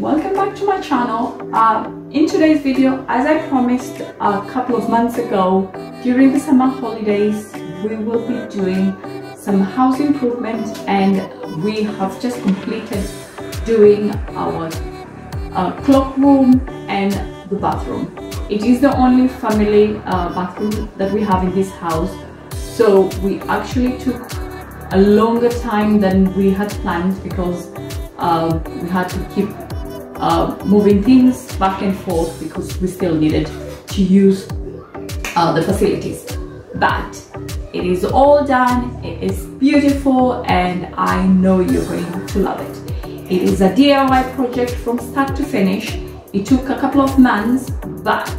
welcome back to my channel. Uh, in today's video as I promised a couple of months ago during the summer holidays we will be doing some house improvement and we have just completed doing our uh, cloak room and the bathroom. It is the only family uh, bathroom that we have in this house. So we actually took a longer time than we had planned because uh, we had to keep uh, moving things back and forth because we still needed to use uh, the facilities. But it is all done, it is beautiful, and I know you're going to love it. It is a DIY project from start to finish. It took a couple of months, but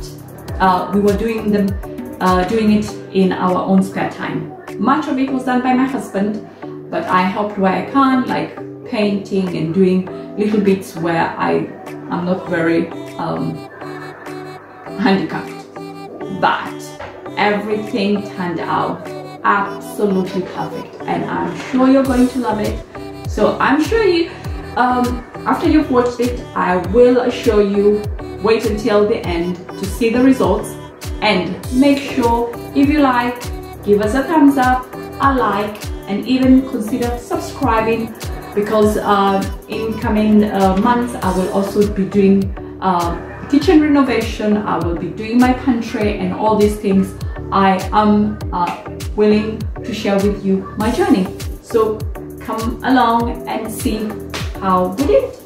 uh, we were doing them, uh, doing it in our own spare time. Much of it was done by my husband, but I helped where I can, like painting and doing little bits where I am not very um, handicapped. But everything turned out absolutely perfect and I'm sure you're going to love it. So I'm sure you, um, after you've watched it, I will show you, wait until the end to see the results and make sure if you like, give us a thumbs up, a like and even consider subscribing because uh, in coming uh, months I will also be doing uh, kitchen renovation, I will be doing my pantry and all these things. I am uh, willing to share with you my journey. So come along and see how we did.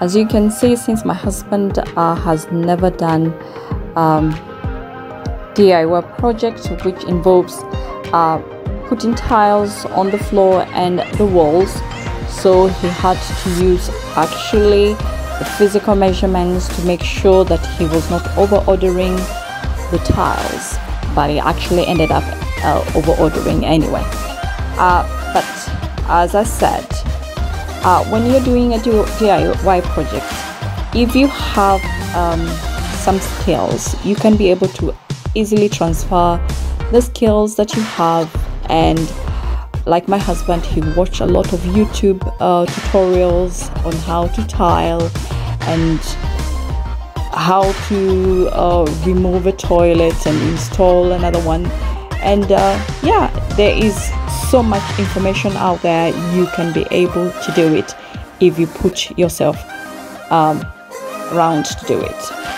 As you can see since my husband uh, has never done um, DIY project which involves uh, putting tiles on the floor and the walls so he had to use actually the physical measurements to make sure that he was not over ordering the tiles but he actually ended up uh, over ordering anyway. Uh, but as I said uh, when you're doing a DIY project if you have um, some skills you can be able to easily transfer the skills that you have. And like my husband he watched a lot of youtube uh, tutorials on how to tile and how to uh, remove a toilet and install another one and uh, yeah there is so much information out there. You can be able to do it if you put yourself um, around to do it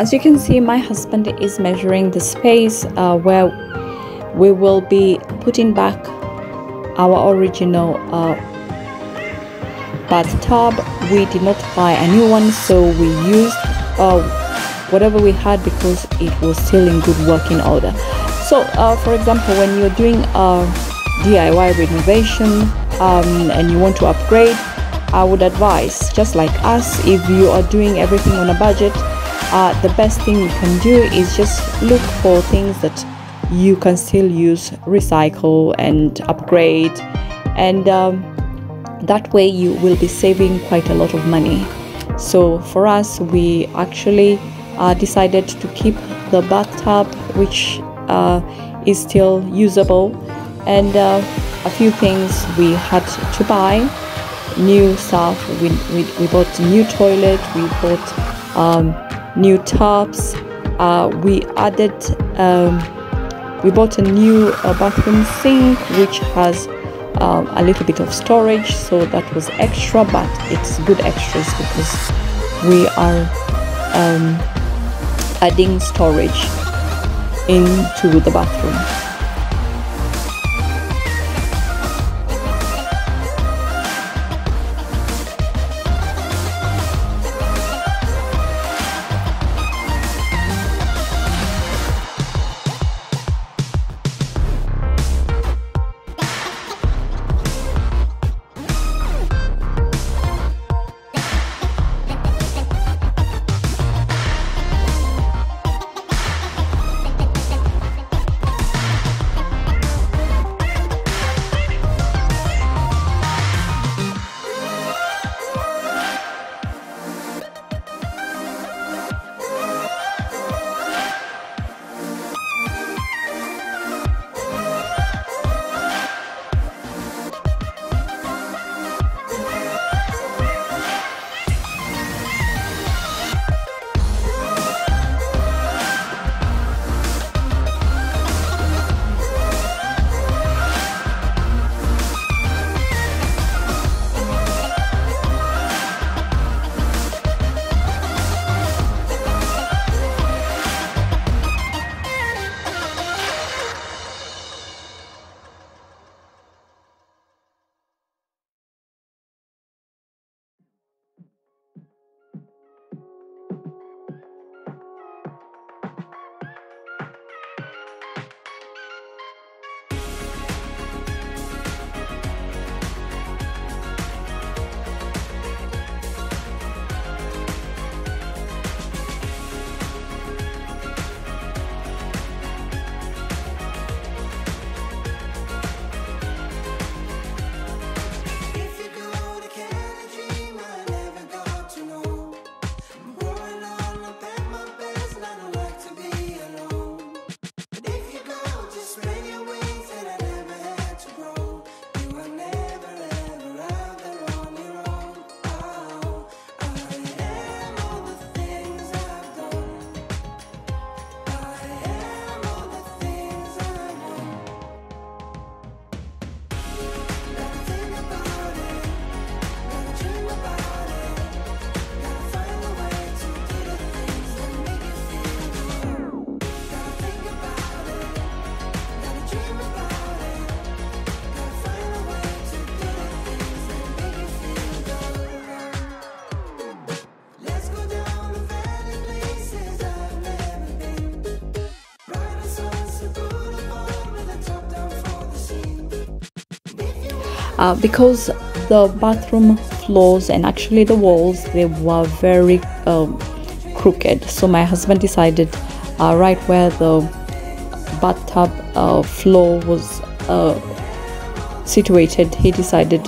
as you can see, my husband is measuring the space uh, where we will be putting back our original uh, bathtub. We did not buy a new one, so we used uh, whatever we had because it was still in good working order. So, uh, for example, when you're doing a DIY renovation um, and you want to upgrade, I would advise, just like us, if you are doing everything on a budget, uh, the best thing you can do is just look for things that you can still use recycle and upgrade. And um, that way you will be saving quite a lot of money. So for us we actually uh, decided to keep the bathtub which uh, is still usable and uh, a few things we had to buy. New stuff. We, we, we bought new toilet. We bought um, new tops uh, we added um, we bought a new uh, bathroom sink which has um, a little bit of storage so that was extra but it's good extras because we are um, adding storage into the bathroom uh, because the bathroom floors and actually the walls they were very um, crooked. So my husband decided uh, right where the bathtub uh, floor was uh, situated he decided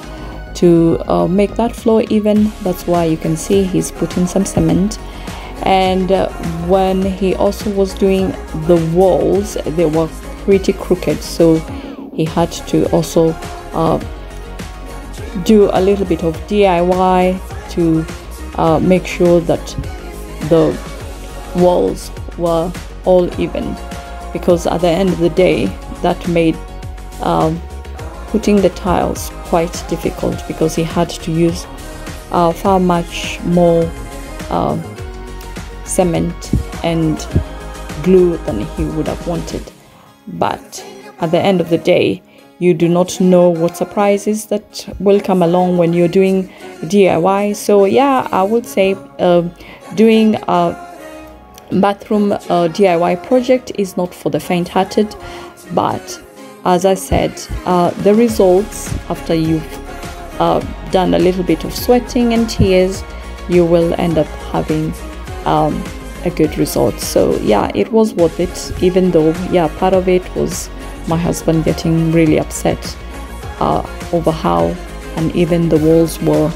to uh, make that floor even. That's why you can see he's putting some cement. And uh, when he also was doing the walls they were pretty crooked. So he had to also uh, do a little bit of DIY to uh, make sure that the walls were all even. Because at the end of the day that made um, putting the tiles quite difficult because he had to use uh, far much more uh, cement and glue than he would have wanted. But at the end of the day you do not know what surprises that will come along when you're doing DIY. So yeah, I would say uh, doing a bathroom uh, DIY project is not for the faint-hearted, but as I said, uh, the results after you've uh, done a little bit of sweating and tears, you will end up having um, a good result. So yeah, it was worth it, even though yeah, part of it was my husband getting really upset uh, over how uneven the walls were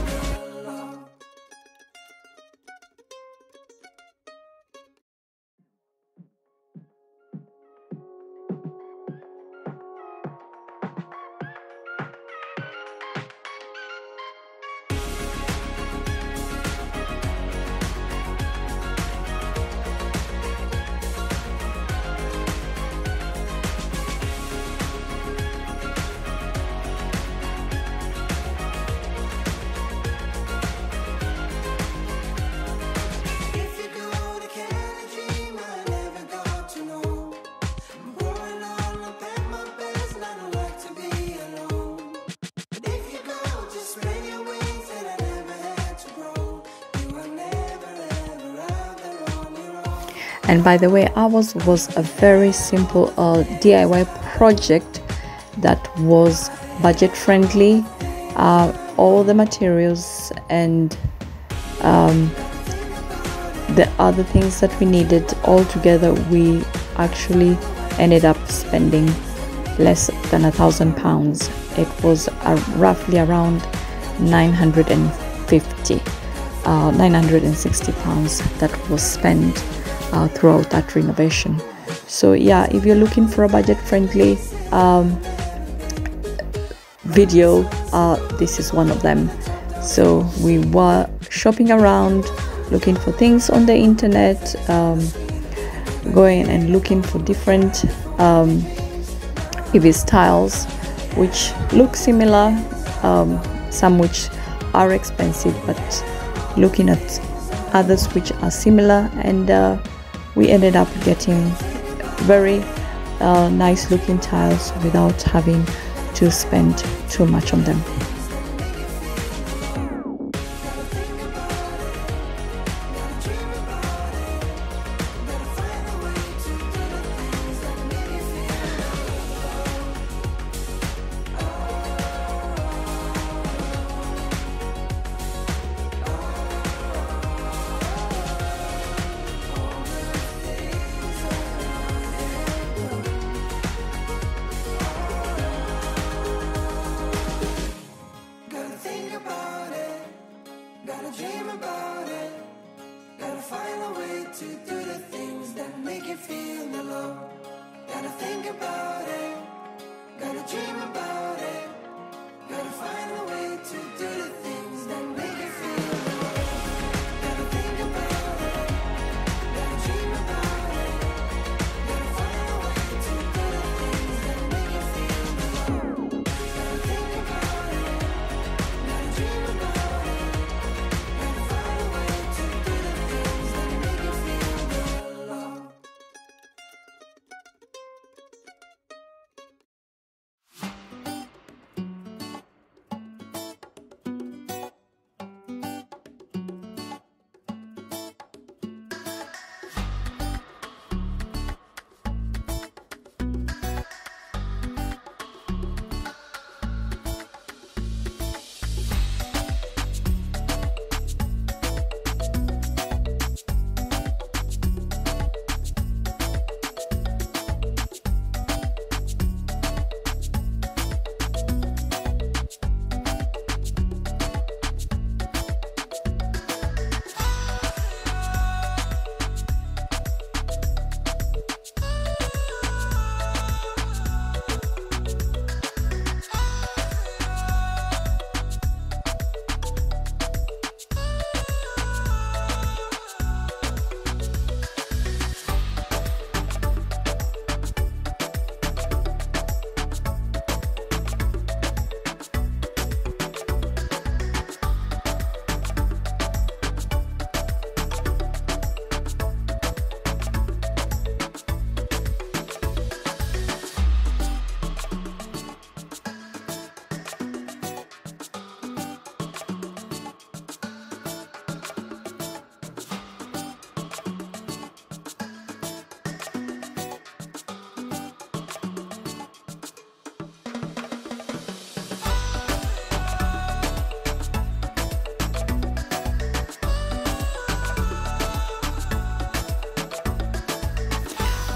by the way ours was a very simple uh, diy project that was budget friendly. Uh, all the materials and um, the other things that we needed all together we actually ended up spending less than a thousand pounds. It was uh, roughly around 950 uh, 960 pounds that was spent uh, throughout that renovation. So yeah if you're looking for a budget friendly um, video uh, this is one of them. So we were shopping around looking for things on the internet um, going and looking for different um, EV styles which look similar um, some which are expensive but looking at others which are similar and uh, we ended up getting very uh, nice looking tiles without having to spend too much on them.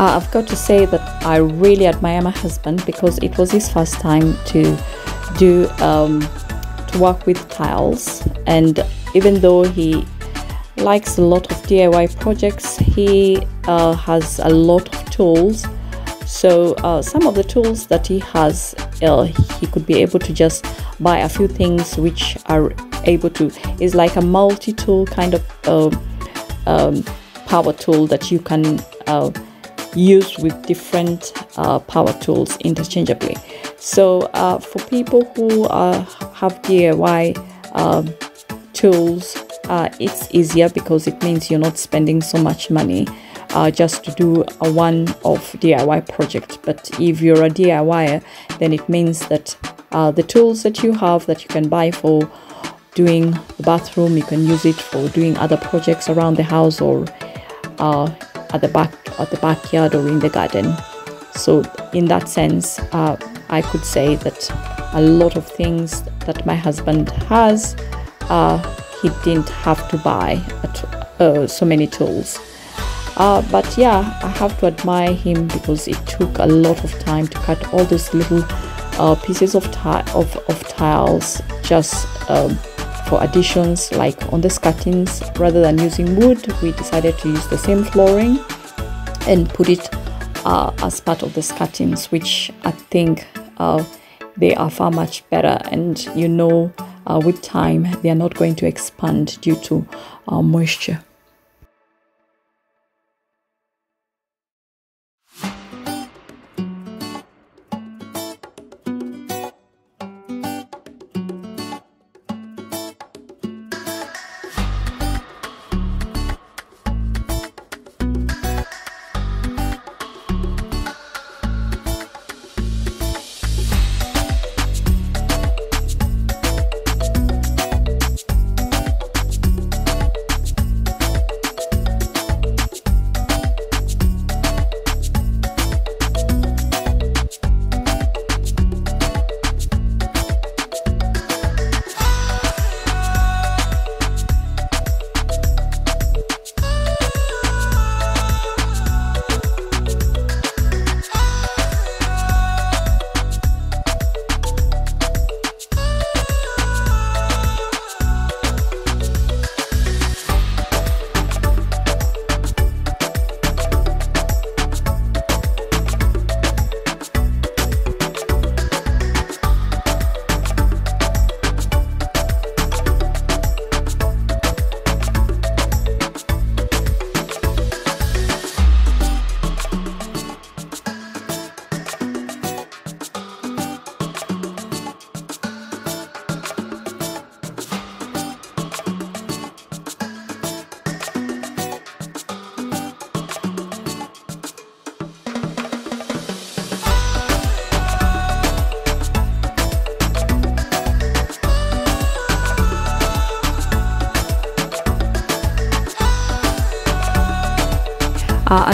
Uh, I've got to say that I really admire my husband because it was his first time to do um, to work with tiles, and even though he likes a lot of DIY projects, he uh, has a lot of tools. So uh, some of the tools that he has, uh, he could be able to just buy a few things which are able to is like a multi-tool kind of uh, um, power tool that you can uh, use with different uh, power tools interchangeably. So uh, for people who uh, have DIY um, tools, uh, it's easier because it means you're not spending so much money uh, just to do a one-off DIY project. But if you're a DIYer, then it means that uh, the tools that you have that you can buy for doing the bathroom, you can use it for doing other projects around the house or at the back at the backyard or in the garden. So in that sense uh, i could say that a lot of things that my husband has uh, he didn't have to buy uh, so many tools. Uh, but yeah i have to admire him because it took a lot of time to cut all those little uh, pieces of, of, of tiles just um, for additions like on the skirtings rather than using wood we decided to use the same flooring and put it uh, as part of the skirtings which I think uh, they are far much better. And you know uh, with time they are not going to expand due to uh, moisture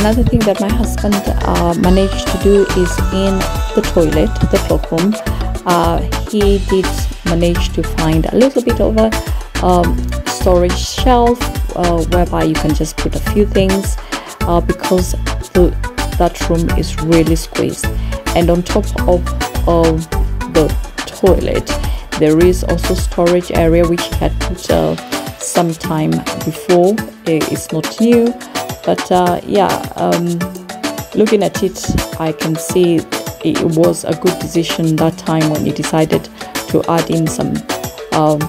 another thing that my husband uh, managed to do is in the toilet, the cloakroom, uh, he did manage to find a little bit of a um, storage shelf uh, whereby you can just put a few things uh, because the, that room is really squeezed. And on top of, of the toilet, there is also storage area which he had put uh, some time before. It's not new but uh, yeah um, looking at it I can see it was a good decision that time when he decided to add in some um,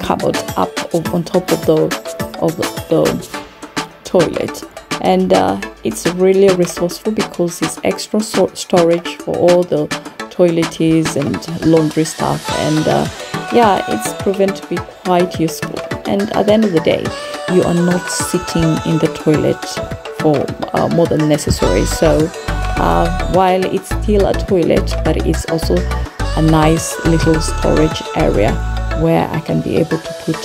cupboard up on top of the of the toilet. And uh, it's really resourceful because it's extra storage for all the toiletries and laundry stuff. And uh, yeah it's proven to be quite useful. And at the end of the day you are not sitting in the toilet for uh, more than necessary. So uh, while it's still a toilet but it's also a nice little storage area where I can be able to put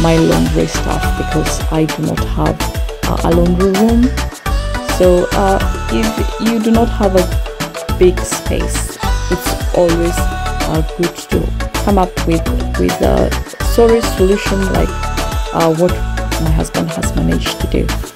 my laundry stuff because I do not have uh, a laundry room. So uh, if you do not have a big space it's always uh, good to come up with with a storage solution like uh, what my husband has managed to do.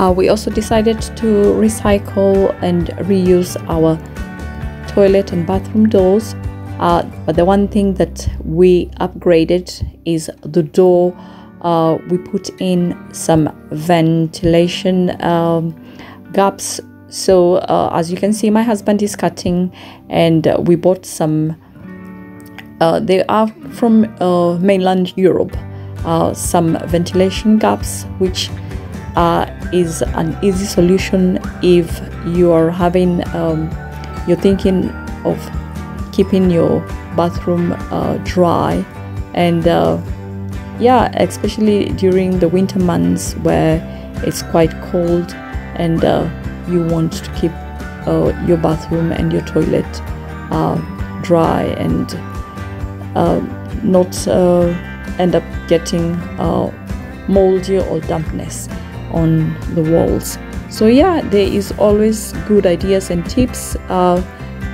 Uh, we also decided to recycle and reuse our toilet and bathroom doors. Uh, but the one thing that we upgraded is the door. Uh, we put in some ventilation um, gaps. So uh, as you can see, my husband is cutting, and we bought some. Uh, they are from uh, mainland Europe. Some ventilation gaps, which is an easy solution if you are having um, you're thinking of keeping your bathroom uh, dry and uh, yeah especially during the winter months where it's quite cold and uh, you want to keep uh, your bathroom and your toilet uh, dry and uh, not end up getting moldy or dampness on the walls. So yeah there is always good ideas and tips uh,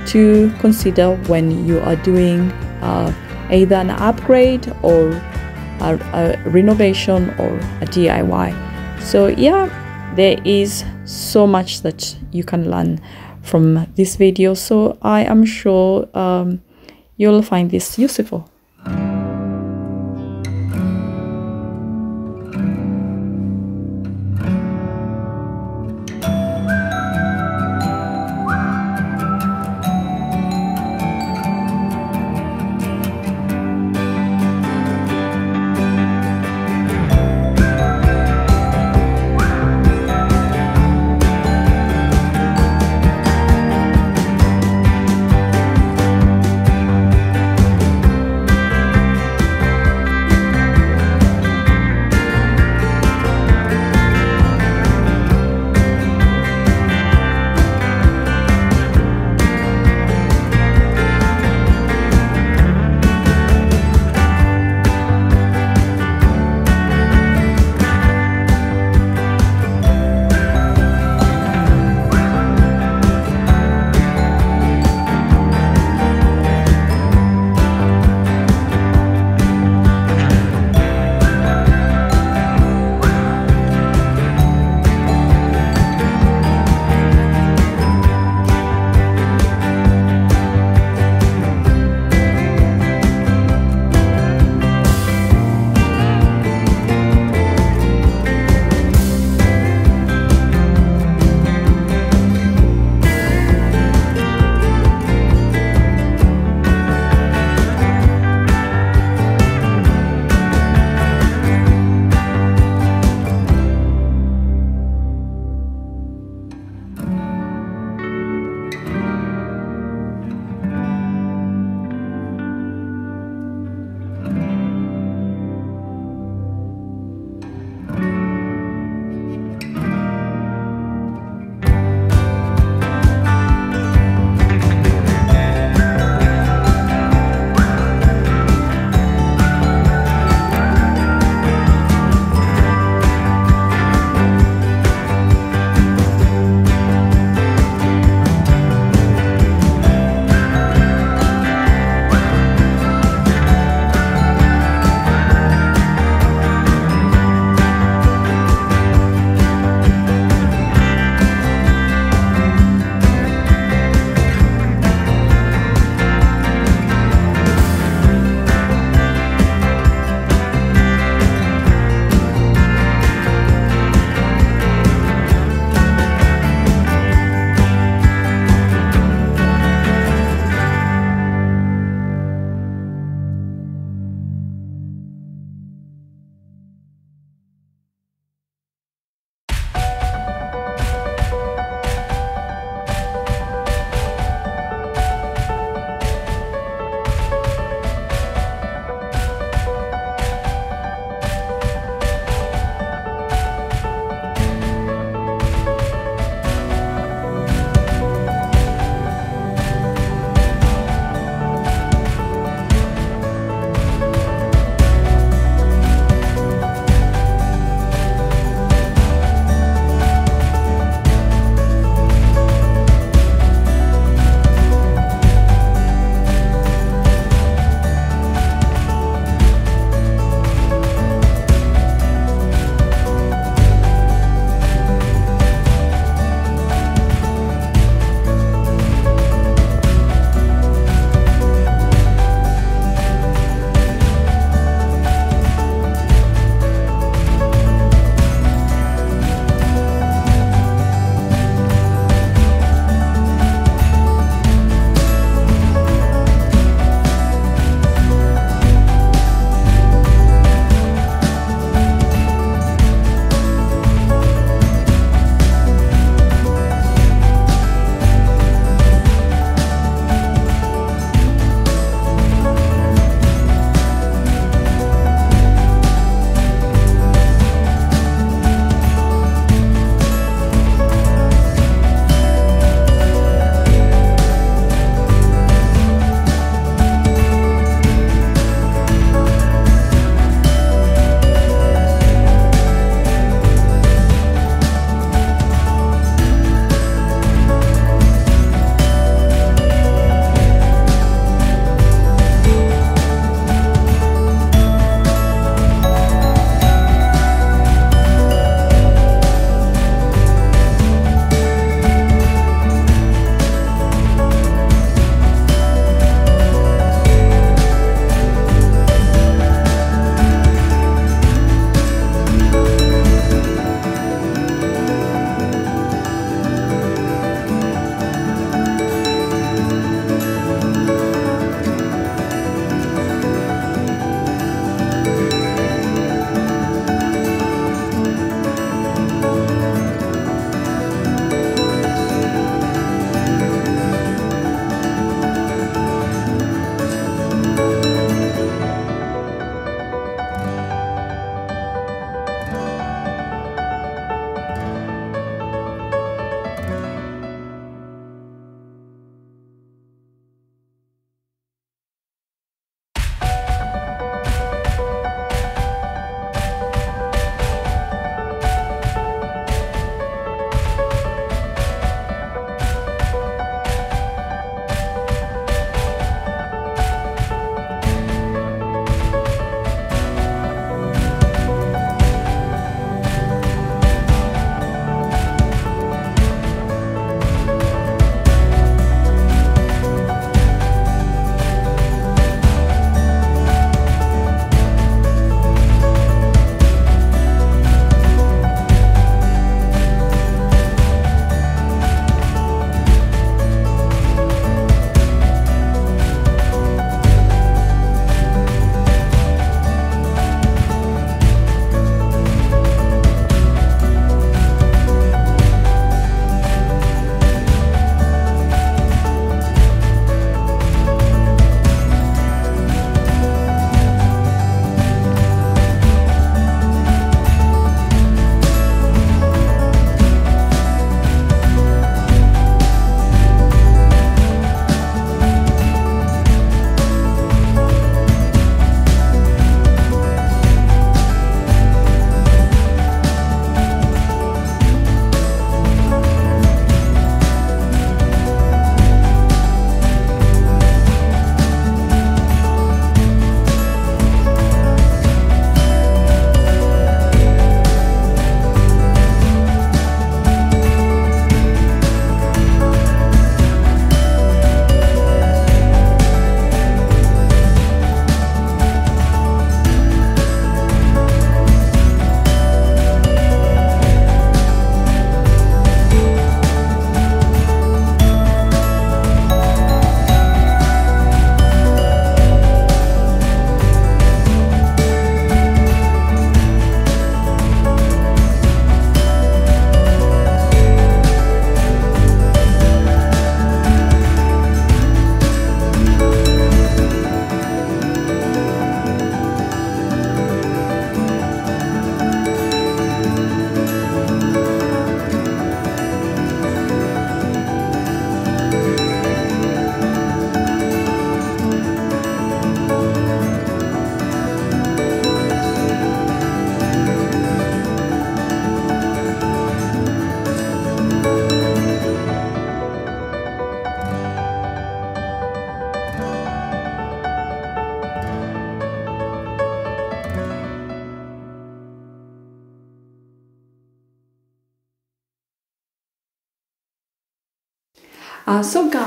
to consider when you are doing uh, either an upgrade or a, a renovation or a diy so yeah there is so much that you can learn from this video. So i am sure um, you'll find this useful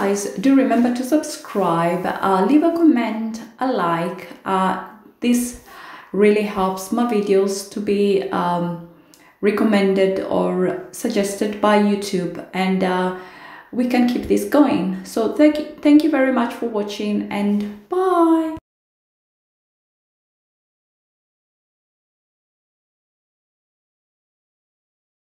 guys, do remember to subscribe, uh, leave a comment, a like. Uh, this really helps my videos to be um, recommended or suggested by YouTube and uh, we can keep this going. So thank you, thank you very much for watching and bye.